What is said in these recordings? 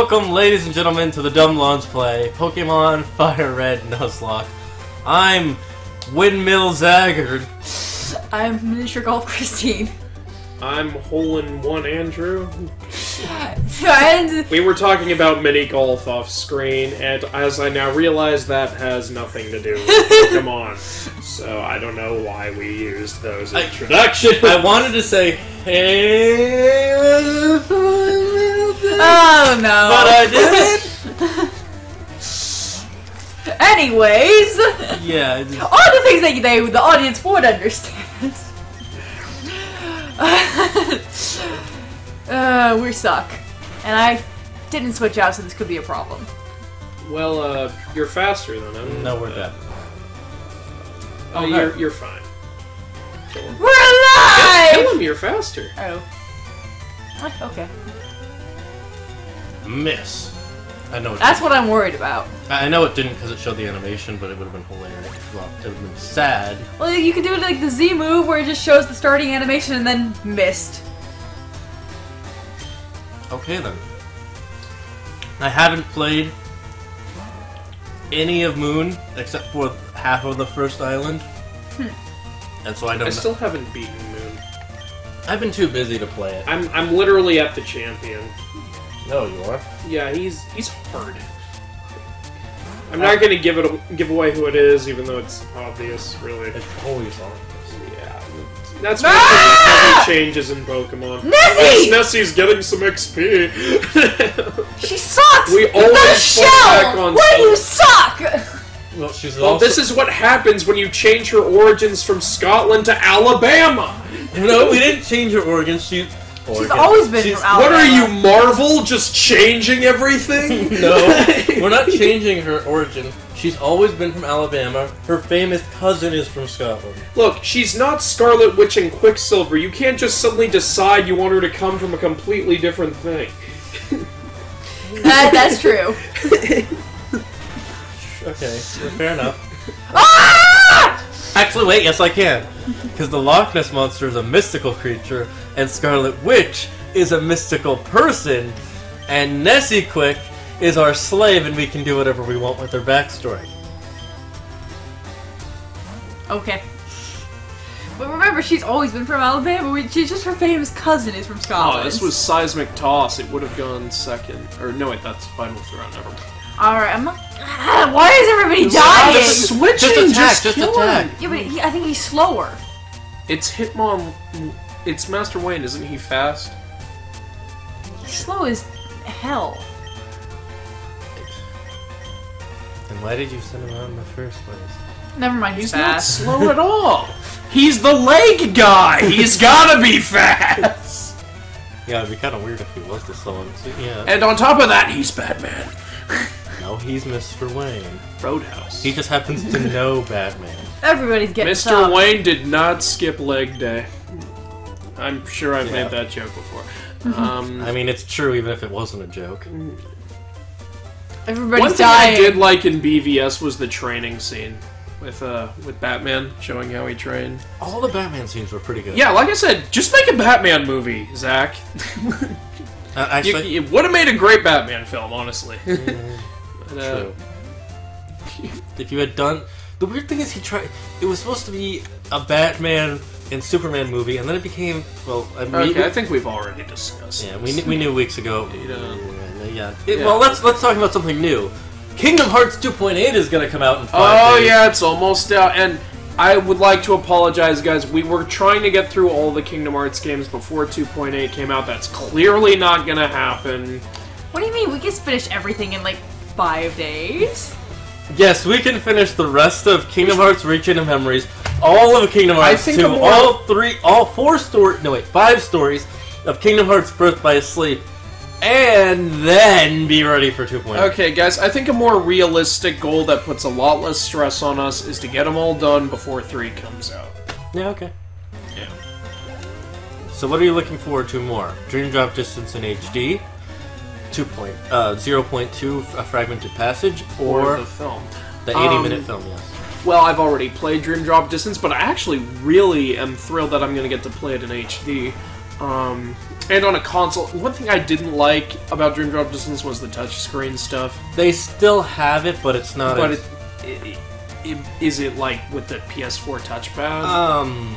Welcome, ladies and gentlemen, to the Dumb Blondes Play Pokemon Fire Red Nuzlocke. I'm Windmill Zaggard. I'm Miniature Golf Christine. I'm hole in one Andrew. And We were talking about mini golf off screen, and as I now realize, that has nothing to do with Pokemon. So I don't know why we used those I- introductions. I wanted to say, hey, oh no. but I didn't. Anyways, Yeah, just- all the things that they, the audience would understand. uh, we suck, and I didn't switch out, so this could be a problem. well, uh, you're faster than him. no, we're Uh, dead. Oh, Okay. you're, you're fine. Kill him. We're alive! Kill alive. him, you're faster. Oh. Okay, Miss. I know. It that's what I'm worried about. I I know it didn't because it showed the animation, but it would have been hilarious. Well, it would have been sad. Well, you could do it like the Z move, where it just shows the starting animation and then missed. Okay then. I haven't played any of Moon except for half of the first island. Hmm. And so I don't I still haven't beaten Moon. I've been too busy to play it. I'm I'm literally at the champion. No, you are. Yeah, he's he's hard. I'm not gonna give it give away who it is, even though it's obvious, really. It's always on. Yeah, that's one Ah! thing that changes in Pokemon. Nessie! Yes, Nessie's getting some XP. She sucks! We You've always a fall shell! back on Why do you suck? Well, she's well, also. this is what happens when you change her origins from Scotland to Alabama. No, we didn't change her origins. She. She's always been She's- from What are you, Marvel? Just changing everything? No, we're not changing her origin. She's always been from Alabama. Her famous cousin is from Scotland. Look, she's not Scarlet Witch and Quicksilver. You can't just suddenly decide you want her to come from a completely different thing. That, that's true. Okay, fair enough. ah! Actually, wait, yes, I can. Because the Loch Ness Monster is a mystical creature, and Scarlet Witch is a mystical person, and Nessie Quick is our slave, and we can do whatever we want with her backstory. Okay. But remember, she's always been from Alabama. She's just her famous cousin is from oh, Scotland. Oh, this was Seismic Toss. It would have gone second. Or, no, wait, that's Vital Throw. Never mind. Alright, I'm not. Why is everybody Stop dying? switching, Just attack, just kill attack. him. Yeah, but he, I think he's slower. It's Hitmon. It's Master Wayne, isn't he fast? He's slow as hell. And why did you send him out in the first place? Never mind, he's, He's not slow at all. He's the leg guy. He's gotta be fast. Yeah, it'd be kind of weird if he was the slow one. So, yeah. And on top of that, he's Batman. no, he's Mr. Wayne. Roadhouse. He just happens to know Batman. Everybody's getting Mr. some. Wayne did not skip leg day. I'm sure I've Yeah. made that joke before. Um, I mean, it's true even if it wasn't a joke. Everybody's one thing dying. I did like in BVS was the training scene with uh with Batman showing how he trained. All the Batman scenes were pretty good. Yeah, like I said, just make a Batman movie, Zach. Uh, you, it would have made a great Batman film, honestly. But, uh, True. if you had done the weird thing is he tried it was supposed to be a batman and superman movie and then it became well I mean, okay, I think we've already discussed. yeah we, this. knew- we knew weeks ago You know. yeah, yeah. It- Yeah. well let's let's talk about something new kingdom hearts 2.8 is going to come out in five Oh days. yeah, it's almost out, and I would like to apologize, guys. We were trying to get through all the Kingdom Hearts games before 2.8 came out. That's clearly not gonna happen. What do you mean? We just finished everything in like five days? yes we can finish the rest of kingdom hearts Re:Chain of Memories all of kingdom I hearts think 2 more- all three all four story no wait five stories of kingdom hearts birth by sleep and then be ready for 2.0 Okay, guys, I think a more realistic goal that puts a lot less stress on us is to get them all done before 3 comes out. Yeah, okay. Yeah. So what are you looking forward to more? Dream Drop Distance in HD, 2 point, uh, 0.2 A Fragmented Passage, Or, or the film. the 80 um, minute film, yes. Well, I've already played Dream Drop Distance, but I actually really am thrilled that I'm going to get to play it in HD. Um, and on a console. One thing I didn't like about Dream Drop Distance was the touchscreen stuff. They still have it, but it's not. But as, it, it, it, is it like with the PS4 touchpad? um,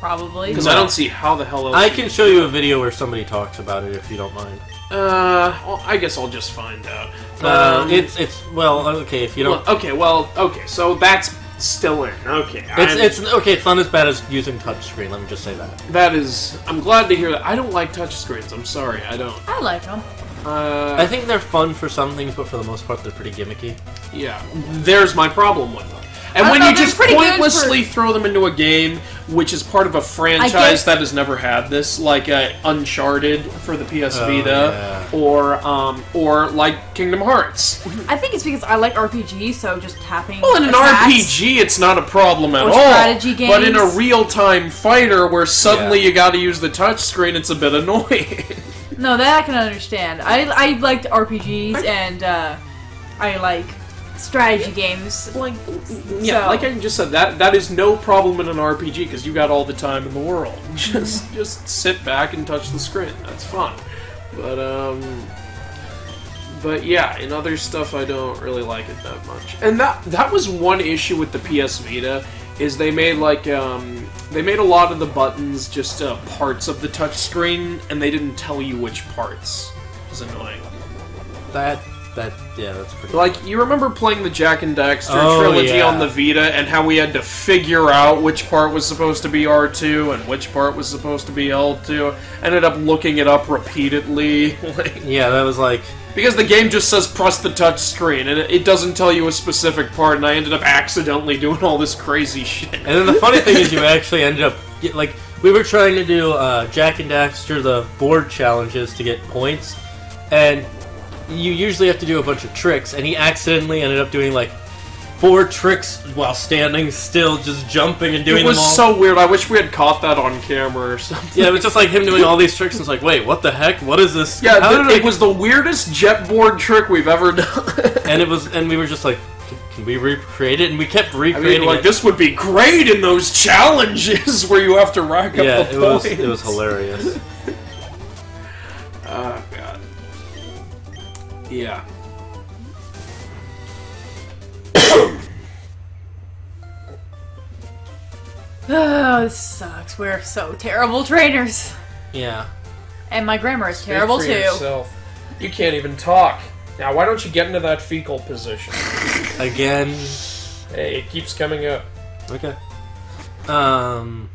Probably. Because no. I don't see how the hell. I can show you a video where somebody talks about it if you don't mind. Uh, I guess I'll just find out. Uh, Um, it's it's well okay if you don't. well, okay. Well, okay. So that's still in. Okay. It's I'm- it's okay. It's not as bad as using touchscreen. Let me just say that. that is. I'm glad to hear that. I don't like touchscreens. I'm sorry. I don't. I like them. Uh, I think they're fun for some things, but for the most part, they're pretty gimmicky. Yeah, there's my problem with them. And when thought you just pretty good pointlessly throw them into a game, which is part of a franchise guess- that has never had this, like uh, Uncharted for the PS Oh, Vita, or um, or like Kingdom Hearts. I think it's because I like RPGs, so just tapping. Well, in an attacks- RPG, it's not a problem at all. strategy But in a real-time fighter, where suddenly Yeah. you got to use the touchscreen, it's a bit annoying. No, that I can understand. I I liked RPGs and uh, I like strategy games. like, yeah, So- like I just said, that that is no problem in an RPG because you got all the time in the world. Just just sit back and touch the screen. That's fun. But um, but yeah, in other stuff, I don't really like it that much. And that that was one issue with the PS Vita is they made like um they made a lot of the buttons just uh, parts of the touchscreen, and they didn't tell you which parts. It was annoying. That that yeah, that's pretty. Like you remember playing the Jak and Daxter Oh, trilogy yeah. on the Vita, and how we had to figure out which part was supposed to be R two and which part was supposed to be L two. Ended up looking it up repeatedly, like, yeah, that was like because the game just says press the touch screen, and it, it doesn't tell you a specific part. And I ended up accidentally doing all this crazy shit. And then the funny thing is, you actually ended up get, like we were trying to do uh, Jak and Daxter the board challenges to get points, and you usually have to do a bunch of tricks, and he accidentally ended up doing like four tricks while standing still, just jumping and doing It was them all. so weird. I wish we had caught that on camera or something. yeah, it was just like him doing all these tricks. And it's like, wait, what the heck? What is this? Yeah, How th- did I it was the weirdest jet board trick we've ever done. and it was, and we were just like, can, we recreate it? And we kept recreating. I mean, like it. this would be great in those challenges where you have to rack up yeah, the it was, points. it was hilarious. God. Uh, Yeah. Oh, this sucks. We're so terrible trainers. Yeah. And my grammar is terrible for too. yourself. You can't even talk. Now, why don't you get into that fecal position? Again. hey, it keeps coming up. Okay. Um,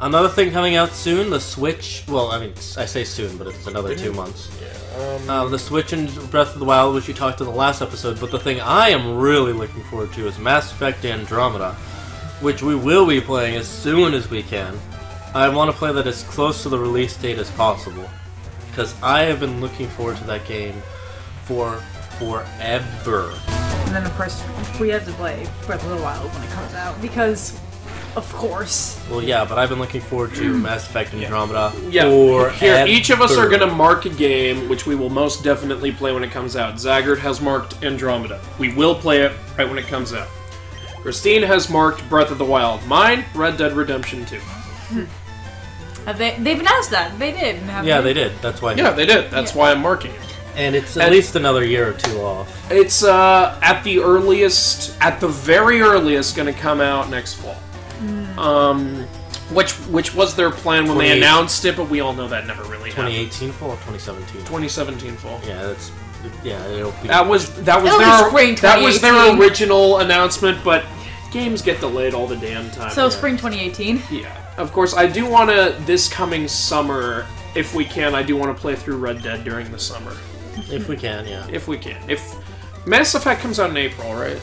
another thing coming out soon, the Switch. Well, I mean, I say soon, but it's another two months. Yeah. Um, Uh, the Switch and Breath of the Wild, which you talked in the last episode. But the thing I am really looking forward to is Mass Effect Andromeda, which we will be playing as soon as we can. I want to play that as close to the release date as possible, because I have been looking forward to that game for forever. And then of course we have to play Breath of the Wild when it comes out because, of course. Well, yeah, but I've been looking forward to Mass Effect Andromeda yeah, forever. here, each of us are going to mark a game, which we will most definitely play when it comes out. Zagard has marked Andromeda. We will play it right when it comes out. Christine has marked Breath of the Wild. Mine, Red Dead Redemption 2. Have they, they've announced that. They did. haven't Yeah, they did. That's why. Yeah, they did. That's Yeah. why I'm marking it. And it's at And- least another year or two off. It's uh, at the earliest, at the very earliest, going to come out next fall. Um, which which was their plan when they 28 announced it, but we all know that never really happened. 2018 fall or 2017? 2017 fall. Yeah, that's yeah. It'll be. That was that was It'll their spring that was their 2018. original announcement, but games get delayed all the damn time. So spring 2018. yeah, of course, I do want to this coming summer, if we can, I do want to play through Red Dead during the summer, if we can, yeah. if we can. If Mass Effect comes out in April, right?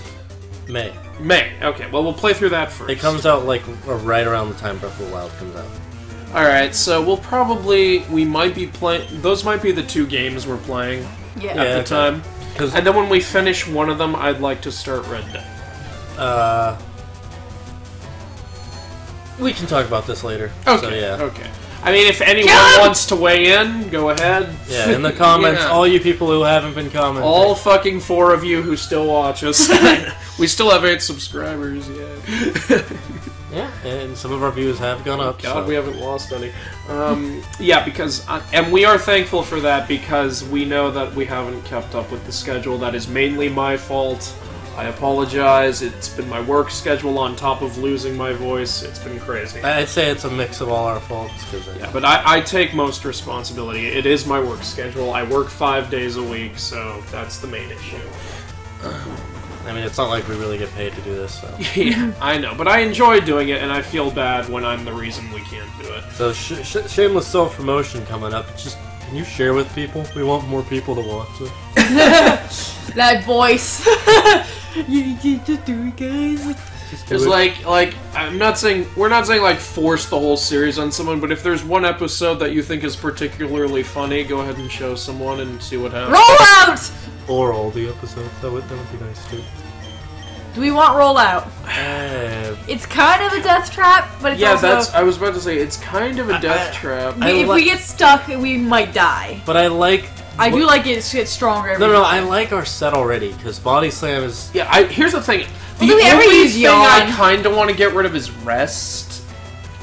May. May. Okay, well we'll play through that first. It comes out like right around the time Breath of the Wild comes out. All right, so we'll probably we might be playing. Those might be the two games we're playing Yeah. at Yeah, the okay. time. Because And then when we finish one of them, I'd like to start Red Dead. uh, we can talk about this later. Okay. So yeah. Okay. I mean, if anyone wants to weigh in, go ahead. Yeah, in the comments, Yeah. all you people who haven't been commenting. All fucking four of you who still watch us. we still have eight subscribers. Yeah. Yeah, and some of our views have gone up. God, so- we haven't lost any. Um, yeah, because uh, and we are thankful for that because we know that we haven't kept up with the schedule. That is mainly my fault. I apologize. It's been my work schedule on top of losing my voice. It's been crazy. I'd say it's a mix of all our faults. Cause Yeah, but I, I take most responsibility. It is my work schedule. I work five days a week, so that's the main issue. I mean, it's not like we really get paid to do this. So, yeah, I know, but I enjoy doing it, and I feel bad when I'm the reason we can't do it. so sh- sh- shameless self promotion coming up. Just can you share with people? We want more people to watch it. That voice. you, you just do it, guys. It's like, like I'm not saying we're not saying like force the whole series on someone, but if there's one episode that you think is particularly funny, go ahead and show someone and see what happens. Roll out. or all the episodes. That would that would be nice too. Do we want roll out? Uh, It's kind of a death trap, but it's Yeah, also that's. I was about to say it's kind of a death I- trap. we- I if we get stuck, we might die. but I like. I do like it to get stronger. Every No, no, time. I like our set already because Body Slam is. Yeah, I, here's the thing. The do we ever only use thing I kind of want to get rid of is rest.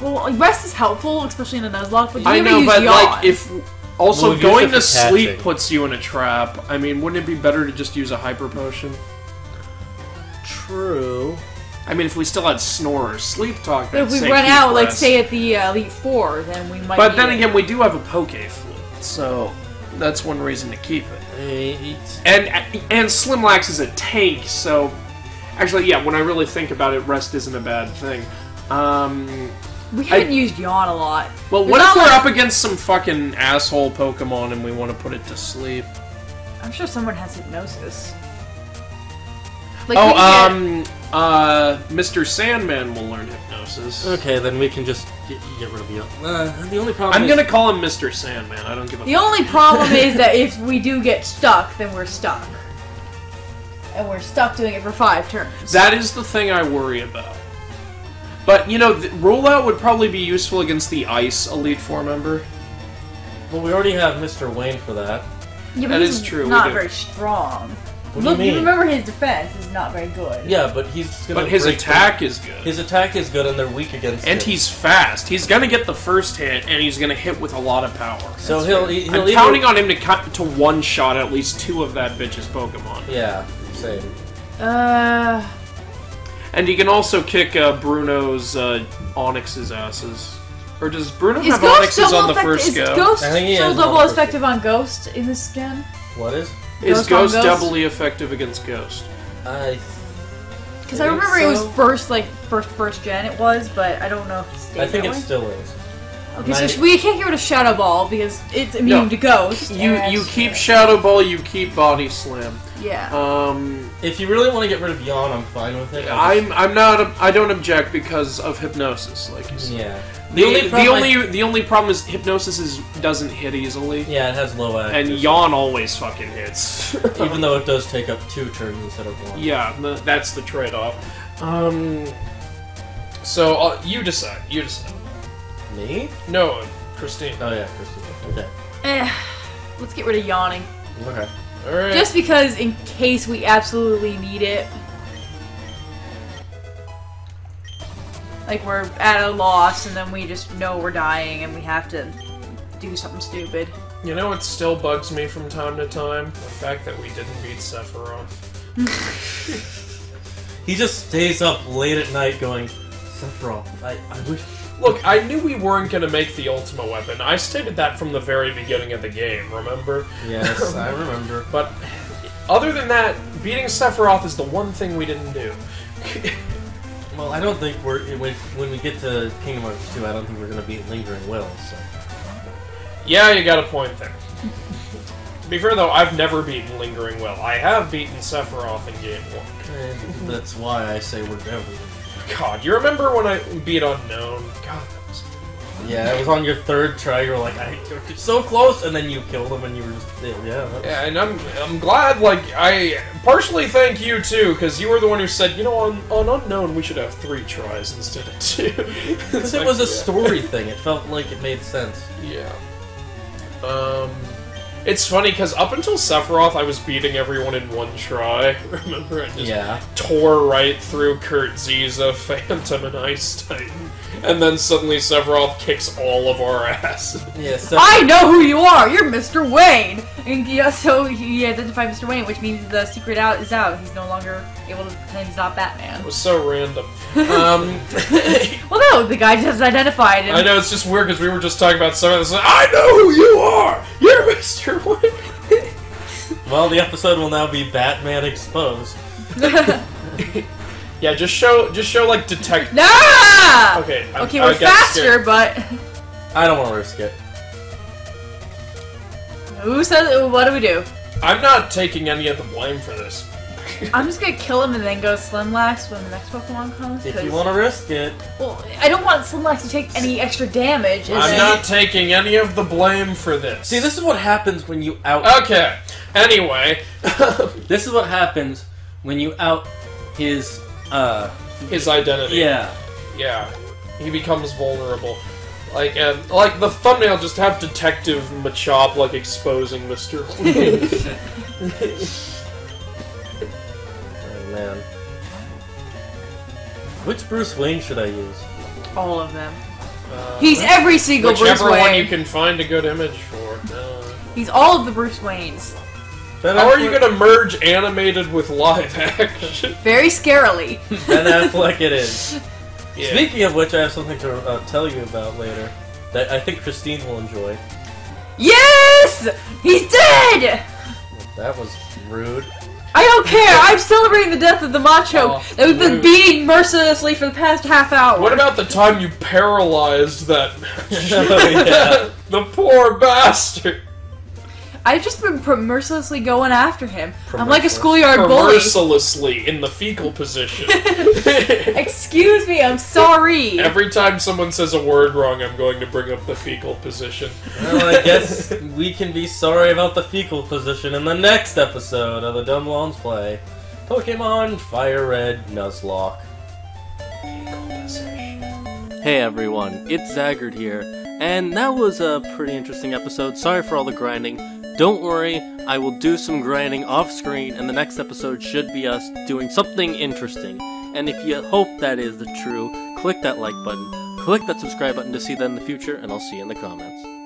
Well, rest is helpful, especially in a Nuzlocke. But do I you ever know, use but yawn? like if also Well, going it for to sleep catching. puts you in a trap. I mean, wouldn't it be better to just use a hyper potion? True. I mean, if we still had snore or sleep talk, But if I'd we say run keep out, like rest. say at the uh, Elite Four, then we might. But need then it. again, we do have a poke flute, so that's one reason to keep it. And and Slimlax is a tank, so actually, yeah. When I really think about it, rest isn't a bad thing. Um, we haven't used yawn a lot. well, There's what if we're like- up against some fucking asshole Pokemon and we want to put it to sleep? I'm sure someone has hypnosis. Like, Oh, can get- um, uh, Mr. Sandman will learn hypnosis. okay, then we can just get, get rid of the. Uh, the only problem. I'm is- gonna call him Mr. Sandman. I don't give a. The only problem is that if we do get stuck, then we're stuck. And we're stuck doing it for five turns. That is the thing I worry about. But you know, the rollout would probably be useful against the Ice Elite Four member. Well, we already have Mr. Wayne for that. yeah, but that he's is true, Not very strong. What Look, do you mean? remember his defense is not very good. Yeah, but he's just gonna. But his break attack is good. His attack is good, and they're weak against. and it. he's fast. He's gonna get the first hit, and he's gonna hit with a lot of power. So he'll he- he'll I'm either- counting on him to cut to one shot at least two of that bitch's Pokemon, Yeah, same. Uh, and he can also kick uh, Bruno's uh, Onix's asses. Or does Bruno is have Ghost Onix's on the effective? first Is go? Ghost I think he still has double one first effective on Ghost in this gen? What is? Is Ghost on Ghost Ghost? doubly effective against Ghost? I. Because I think remember it was first, like first first gen. It was, but I don't know if it stayed I think that it way. still is. Okay, My- so we can't get rid of Shadow Ball because it's immune No. to Ghost. You and- you keep Shadow Ball, you keep Body Slam. Yeah. Um, If you really want to get rid of Yawn, I'm fine with it. I just- I'm I'm not I don't object because of hypnosis, like you said. Yeah. The, only the problem I- only the only problem is hypnosis is doesn't hit easily, Yeah, it has low and yawn always fucking hits. Even though it does take up two turns instead of one. yeah, th- that's the trade-off. Um, so uh, you decide. You decide. Me? No, Christine. Oh yeah, Christine. Okay. Eh, let's get rid of yawning. Okay. All right. Just because, in case we absolutely need it. Like we're at a loss, and then we just know we're dying, and we have to do something stupid. you know what still bugs me from time to time? The fact that we didn't beat Sephiroth. He just stays up late at night going, Sephiroth, I, I wish. Look, I knew we weren't gonna make the ultimate weapon. I stated that from the very beginning of the game. Remember? Yes, I remember. But other than that, beating Sephiroth is the one thing we didn't do. Well, I don't think we're when, we get to Kingdom Hearts 2. I don't think we're gonna beat Lingering Will. So yeah, you got a point there. to be fair though, I've never beaten Lingering Will. I have beaten Sephiroth in Game 1. eh, that's why I say we're never. God, you remember when I beat Unknown? God, that was... Yeah, it was on your third try. You were like, I, you're so close, and then you killed him, and you were just yeah. Yeah, and I'm I'm glad. Like I partially thank you too, because you were the one who said, you know, on, on Unknown we should have three tries instead of two. Because it was a story thing. It felt like it made sense. Yeah. Um. It's funny because up until Sephiroth, I was beating everyone in one try. Remember, I just Yeah. tore right through Kurt Zisa, Phantom, and Ice Titan, and then suddenly Sephiroth kicks all of our ass. Yeah, so I know who you are. You're Mr. Wayne. And yeah, so he identified Mr. Wayne, which means the secret out is out. He's no longer able to pretend he's not Batman. It was so random. Um, Well, no, the guy just identified him. I know it's just weird because we were just talking about some of this. I know who you are. You're Mr. Wayne. well, the episode will now be Batman exposed. Yeah, just show, just show like detect. Nah! Okay, I- Okay, I we're get faster, scared. but I don't want to risk it. who says? What do we do? I'm not taking any of the blame for this. I'm just gonna kill him and then go Slimlax when the next Pokemon comes. If 'cause- you want to risk it, well, I don't want Slimlax to take any extra damage. I'm then- not taking any of the blame for this. see, this is what happens when you out. Okay. Anyway, This is what happens when you out his. Uh, his identity. yeah. Yeah. He becomes vulnerable. Like, and like the thumbnail just have Detective Machop like exposing Mr. Wayne. Man. Which Bruce Wayne should I use? all of them. Uh, He's every single Bruce Wayne. whichever one you can find a good image for. Uh, He's all of the Bruce Waynes. Ben how are you gonna merge animated with live action? Very scarily. Ben Affleck it is. Yeah. Speaking of which, I have something to uh, tell you about later that I think Christine will enjoy. yes! He's dead! That was rude. I don't care! I'm celebrating the death of the Machop Oh, that we've been rude. beating mercilessly for the past half hour. What about the time you paralyzed that? Oh, yeah. the poor bastard. I've just been pr- mercilessly going after him. I'm like a schoolyard bully. Mercilessly in the fecal position. Excuse me, I'm sorry. Every time someone says a word wrong, I'm going to bring up the fecal position. Well, I guess we can be sorry about the fecal position in the next episode of the Dumb Blondes Play. Pokemon Fire Red Nuzlocke. Hey everyone, it's Zaggard here, and that was a pretty interesting episode. Sorry for all the grinding. Don't worry, I will do some grinding off screen, and the next episode should be us doing something interesting. And if you hope that is the true, click that like button, click that subscribe button to see that in the future, and I'll see you in the comments.